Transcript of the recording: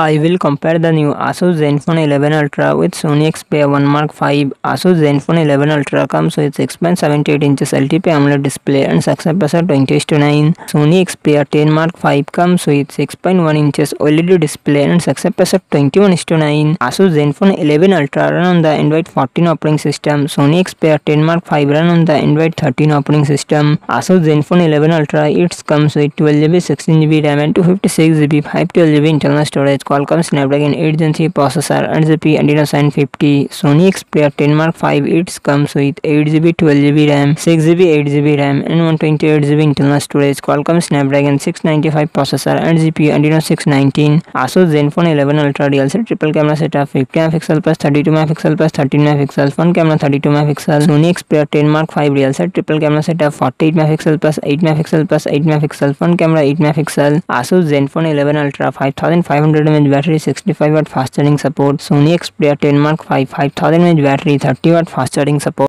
I will compare the new Asus Zenfone 11 Ultra with Sony Xperia 1 Mark 5. Asus Zenfone 11 Ultra comes with 6.78 inches LTP AMOLED display and success ratio 20 to 9. Sony Xperia 10 Mark 5 comes with 6.1 inches OLED display and success ratio 21 to 9. Asus Zenfone 11 Ultra run on the Android 14 operating system. Sony Xperia 10 Mark 5 run on the Android 13 operating system. Asus Zenfone 11 Ultra it comes with 12GB, 16GB RAM and 256GB, 512GB internal storage. Qualcomm Snapdragon 8 Gen 3 processor, 8GB Adreno 750, Sony Xperia 10 Mark 5. It comes with 8GB, 12GB RAM, 6GB, 8GB RAM, and 128GB internal storage. Qualcomm Snapdragon 695 processor, and 8GB Adreno 619. Asus Zenfone 11 Ultra set triple camera setup, 50 MP plus 32 MP plus 13 MP, front camera 32 MP. Sony Xperia 10 Mark 5 real set triple camera setup, 48 MP plus 8 MP plus 8 MP, front camera 8 MP. Asus Zenfone 11 Ultra 5500 MH battery sixty five watt fast charging support Sony Xperia ten mark five five thousand MH battery thirty watt fast charging support.